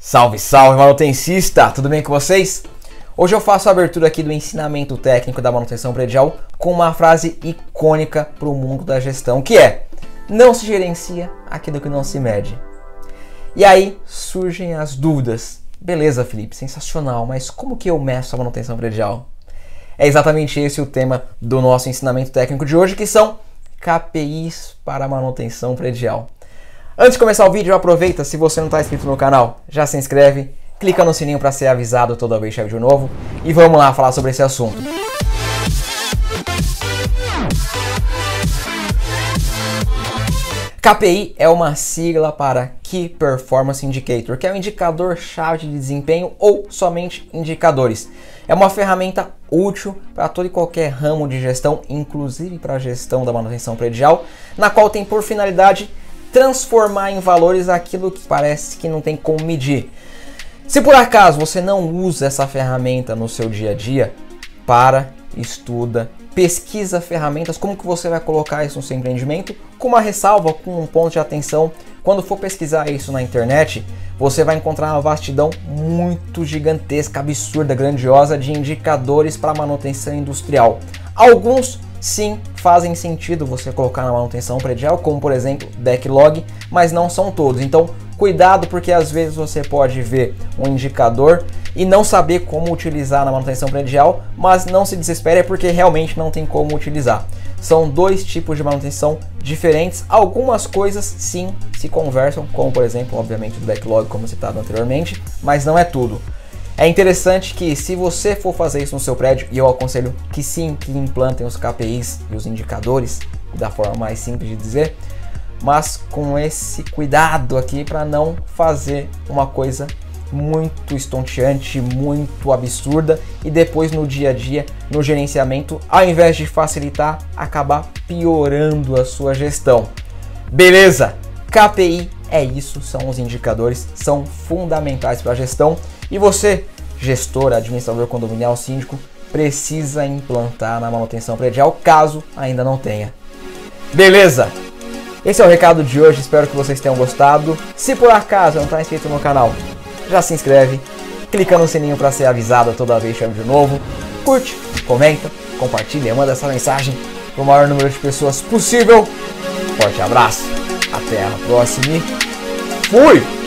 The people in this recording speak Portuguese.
Salve, salve, manutencista! Tudo bem com vocês? Hoje eu faço a abertura aqui do ensinamento técnico da manutenção predial com uma frase icônica para o mundo da gestão, que é: não se gerencia aquilo que não se mede. E aí surgem as dúvidas. Beleza, Felipe, sensacional, mas como que eu meço a manutenção predial? É exatamente esse o tema do nosso ensinamento técnico de hoje, que são KPIs para manutenção predial. Antes de começar o vídeo, aproveita, se você não está inscrito no canal, já se inscreve, clica no sininho para ser avisado toda vez que vídeo novo e vamos lá falar sobre esse assunto. KPI é uma sigla para Key Performance Indicator, que é um indicador-chave de desempenho ou somente indicadores. É uma ferramenta útil para todo e qualquer ramo de gestão, inclusive para a gestão da manutenção predial, na qual tem por finalidade transformar em valores aquilo que parece que não tem como medir. Se por acaso você não usa essa ferramenta no seu dia a dia, para, estuda, pesquisa ferramentas, como que você vai colocar isso no seu empreendimento, com uma ressalva, com um ponto de atenção. Quando for pesquisar isso na internet, você vai encontrar uma vastidão muito gigantesca, absurda, grandiosa de indicadores para manutenção industrial. Alguns sim fazem sentido você colocar na manutenção predial, como por exemplo Decklog, mas não são todos. Então, cuidado porque às vezes você pode ver um indicador e não saber como utilizar na manutenção predial, mas não se desespere é porque realmente não tem como utilizar. São dois tipos de manutenção diferentes. Algumas coisas sim se conversam, como por exemplo, obviamente, o backlog, como citado anteriormente, mas não é tudo. É interessante que se você for fazer isso no seu prédio, e eu aconselho que sim, que implantem os KPIs e os indicadores, da forma mais simples de dizer, mas com esse cuidado aqui para não fazer uma coisa muito estonteante, muito absurda e depois no dia a dia, no gerenciamento, ao invés de facilitar, acabar piorando a sua gestão. Beleza? KPI é isso, são os indicadores, são fundamentais para a gestão e você, gestor, administrador condominial, síndico, precisa implantar na manutenção predial, caso ainda não tenha. Beleza? Esse é o recado de hoje, espero que vocês tenham gostado. Se por acaso não está inscrito no canal, já se inscreve, clica no sininho para ser avisado toda vez que um vídeo novo, curte, comenta, compartilha, manda essa mensagem para o maior número de pessoas possível. Forte abraço, até a próxima e fui!